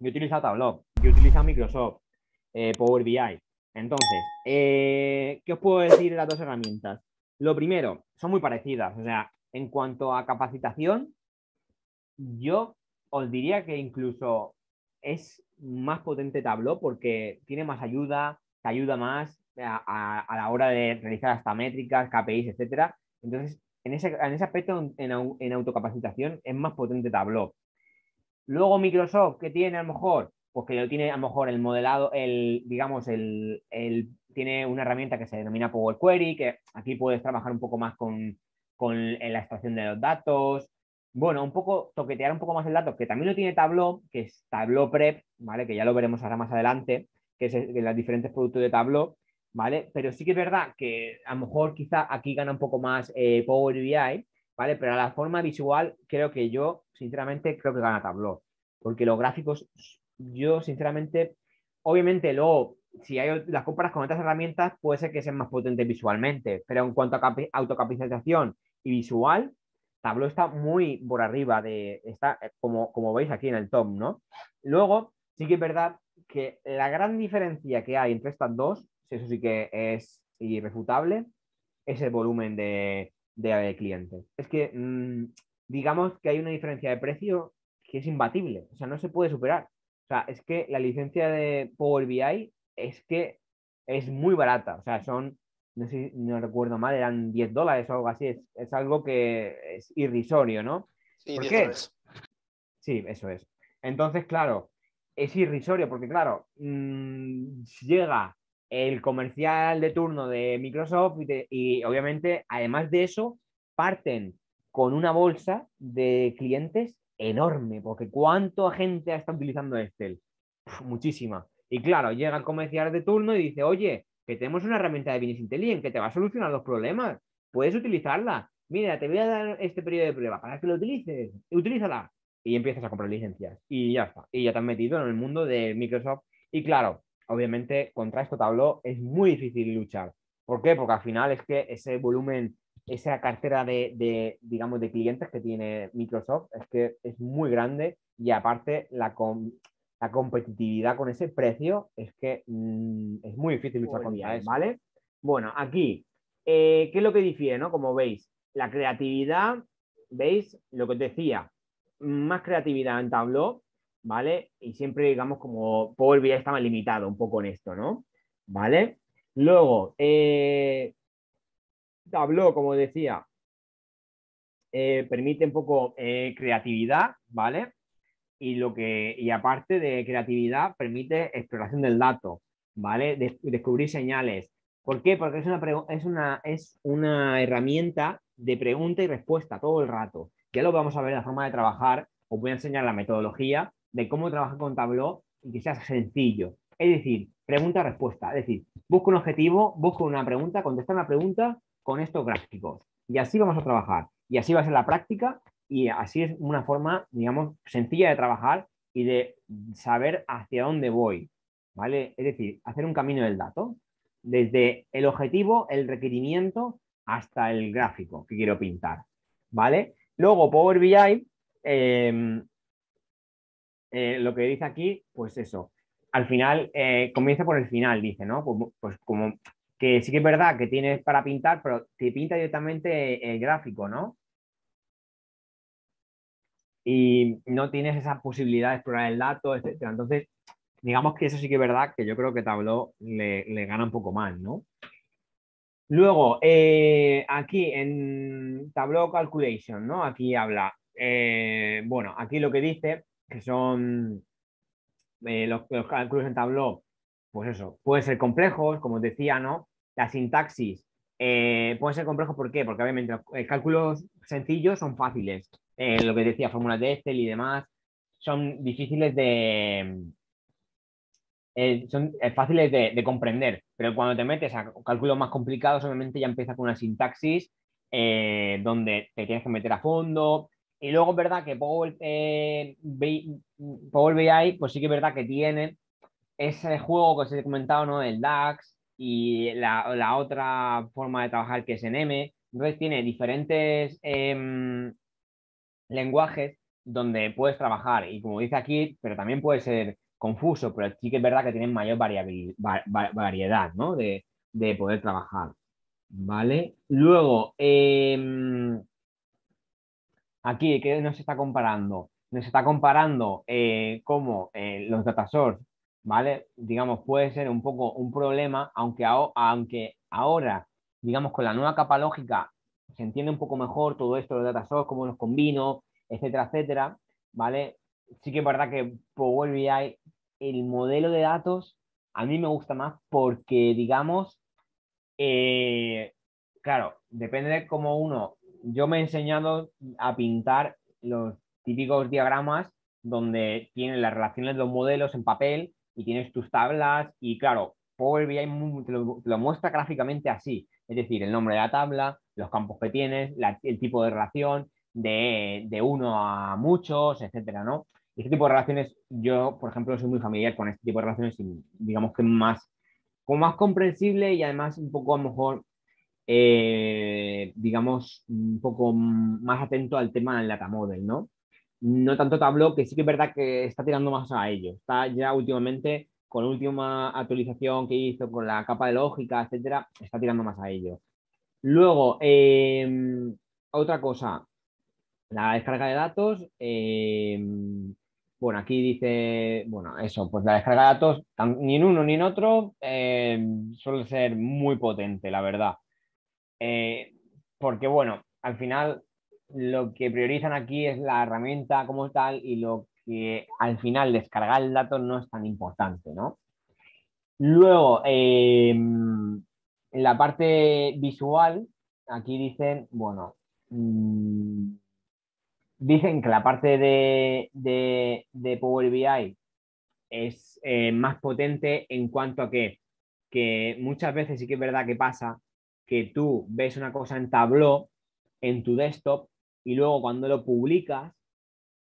Yo he utilizado Tableau, yo he utilizado Microsoft, eh, Power BI. Entonces, eh, ¿qué os puedo decir de las dos herramientas? Lo primero, son muy parecidas. O sea, en cuanto a capacitación, yo os diría que incluso es más potente Tableau porque tiene más ayuda, te ayuda más a, la hora de realizar hasta métricas, KPIs, etcétera. Entonces, en ese, en ese aspecto, en, en, autocapacitación, es más potente Tableau. Luego Microsoft, ¿qué tiene a lo mejor? Pues que lo tiene a lo mejor el modelado, el, digamos, el, el, tiene una herramienta que se denomina Power Query, que aquí puedes trabajar un poco más con, con la extracción de los datos. Bueno, un poco toquetear un poco más el dato, que también lo tiene Tableau, que es Tableau Prep, ¿vale? Que ya lo veremos ahora más adelante, que es el, los diferentes productos de Tableau, ¿vale? Pero sí que es verdad que a lo mejor quizá aquí gana un poco más eh, Power BI, ¿vale? Pero la forma visual creo que yo, sinceramente, creo que gana Tableau, porque los gráficos, yo sinceramente, obviamente luego, si hay las compras con otras herramientas, puede ser que sean más potentes visualmente, pero en cuanto a autocapitalización y visual, Tableau está muy por arriba de, está eh, como, como veis aquí en el top, ¿no? Luego, sí que es verdad que la gran diferencia que hay entre estas dos, eso sí que es irrefutable, es el volumen de, de, clientes. Es que mm, digamos que hay una diferencia de precio que es imbatible, o sea, no se puede superar. O sea, es que la licencia de Power BI es que es muy barata, o sea, son no sé, no recuerdo mal, eran 10 dólares o algo así. Es, algo que es irrisorio, ¿no? Sí, ¿Por qué? Sí, eso es. Entonces, claro, es irrisorio porque, claro, mm, llega el comercial de turno de Microsoft y, obviamente, además de eso, parten con una bolsa de clientes enorme, porque ¿cuánta gente está utilizando Excel? muchísima. Y claro, llega el comercial de turno y dice, oye, que tenemos una herramienta de Business Intelligence que te va a solucionar los problemas. Puedes utilizarla. Mira, te voy a dar este periodo de prueba para que lo utilices. Utilízala. Y empiezas a comprar licencias. Y ya está. Y ya te has metido en el mundo de Microsoft. Y claro, obviamente contra esto Tableau es muy difícil luchar. ¿Por qué? Porque al final es que ese volumen, esa cartera de, digamos, de clientes que tiene Microsoft es que es muy grande y aparte la, la competitividad con ese precio es que mm, es muy difícil luchar contra eso, ¿vale? Bueno, aquí, eh, ¿qué es lo que difiere, no? Como veis, la creatividad, ¿veis? Lo que os decía, más creatividad en Tableau, ¿vale? Y siempre, digamos, como Power BI estaba limitado un poco en esto, ¿no? ¿Vale? Luego, eh, Tableau, como decía, eh, permite un poco creatividad, ¿vale? y, lo que, y aparte de creatividad, permite exploración del dato, ¿vale? descubrir señales. ¿Por qué? Porque es una, es, una, es una herramienta de pregunta y respuesta todo el rato. Ya lo vamos a ver la forma de trabajar. Os voy a enseñar la metodología de cómo trabajar con Tableau y que sea sencillo. Es decir, pregunta-respuesta. Es decir, busco un objetivo, busco una pregunta, contesta una pregunta con estos gráficos. Y así vamos a trabajar. Y así va a ser la práctica y así es una forma, digamos, sencilla de trabajar y de saber hacia dónde voy, ¿vale? Es decir, hacer un camino del dato, desde el objetivo, el requerimiento, hasta el gráfico que quiero pintar, ¿vale? Luego, Power BI, em, eh, lo que dice aquí, pues eso, al final, eh, comienza por el final, dice, ¿no? Pues, pues, como que sí que es verdad que tienes para pintar, pero te pinta directamente el gráfico, ¿no? y no tienes esa posibilidad de explorar el dato, etc. Entonces, digamos que eso sí que es verdad que yo creo que Tableau le, gana un poco más, ¿no? Luego, eh, aquí en Tableau Calculation, ¿no? Aquí habla, bueno, aquí lo que dice que son eh, los, cálculos en Tableau, pues eso, pueden ser complejos, como os decía, ¿no? La sintaxis puede ser complejo, ¿por qué? Porque obviamente los cálculos sencillos son fáciles, eh, lo que decía, fórmulas de Excel y demás, son difíciles de... Eh, son eh, fáciles de, comprender, pero cuando te metes a cálculos más complicados, obviamente ya empieza con una sintaxis donde te tienes que meter a fondo. Y luego es verdad que Power, BI, Power BI, pues sí que es verdad que tiene ese juego que os he comentado, ¿no? El DAX y la, la otra forma de trabajar que es en M. Entonces tiene diferentes em, lenguajes donde puedes trabajar. Y como dice aquí, pero también puede ser confuso, pero sí que es verdad que tienen mayor variedad ¿no? de, poder trabajar. ¿Vale? Luego, em, aquí, ¿qué nos está comparando? Nos está comparando eh, cómo eh, los data source, ¿vale? Digamos, puede ser un poco un problema, aunque, aunque ahora, digamos, con la nueva capa lógica se entiende un poco mejor todo esto de data source, cómo los combino, etcétera, etcétera, ¿vale? Sí que es verdad que Power BI, el modelo de datos, a mí me gusta más porque, digamos, eh, claro, depende de cómo uno, yo me he enseñado a pintar los típicos diagramas donde tienen las relaciones de los modelos en papel y tienes tus tablas y claro, Power BI te lo, muestra gráficamente así, es decir, el nombre de la tabla, los campos que tienes, el tipo de relación, de, uno a muchos, etcétera, ¿no? Este tipo de relaciones, yo, por ejemplo, soy muy familiar con este tipo de relaciones y digamos que más, como más comprensible y además un poco a lo mejor, eh, digamos, un poco más atento al tema del data model, ¿no? No tanto Tableau, que sí que es verdad que está tirando más a ello. Está ya últimamente, con la última actualización que hizo, con la capa de lógica, etcétera, está tirando más a ello. Luego, em, otra cosa, la descarga de datos, em, bueno, aquí dice, bueno, eso, pues la descarga de datos, ni en uno ni en otro, em, suele ser muy potente, la verdad. Eh, porque, bueno, al final lo que priorizan aquí es la herramienta como tal y lo que al final descargar el dato no es tan importante, ¿no? Luego, en la parte visual, aquí dicen, bueno, mm, Dicen que la parte de, de, Power BI es eh, más potente en cuanto a que, que muchas veces sí que es verdad que pasa que tú ves una cosa en Tableau, en tu desktop, y luego cuando lo publicas,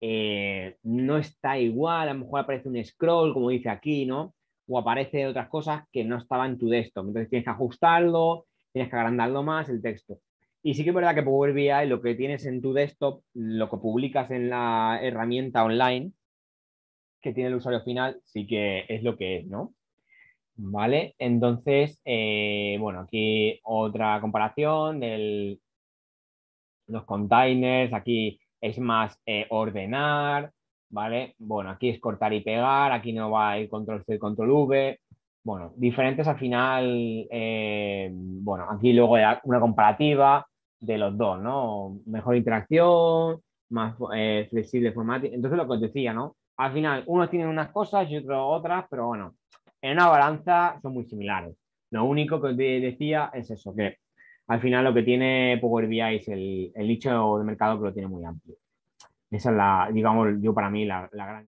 eh, no está igual, a lo mejor aparece un scroll, como dice aquí, ¿no? O aparece otras cosas que no estaban en tu desktop. Entonces tienes que ajustarlo, tienes que agrandarlo más el texto. Y sí que es verdad que Power BI, lo que tienes en tu desktop, lo que publicas en la herramienta online que tiene el usuario final, sí que es lo que es, ¿no? Vale, entonces, eh, bueno, aquí otra comparación de los containers, aquí es más eh, ordenar, ¿vale? Bueno, aquí es cortar y pegar, aquí no va el control C, control V, bueno, diferentes al final, eh, bueno, aquí luego una comparativa, de los dos, ¿no? Mejor interacción, más flexible formato. Entonces lo que os decía, ¿no? Al final, unos tienen unas cosas y otros otras, pero bueno, en una balanza son muy similares. Lo único que os decía es eso, que al final lo que tiene Power BI es el, el nicho de mercado que lo tiene muy amplio. Esa es la, digamos, yo para mí la, la gran...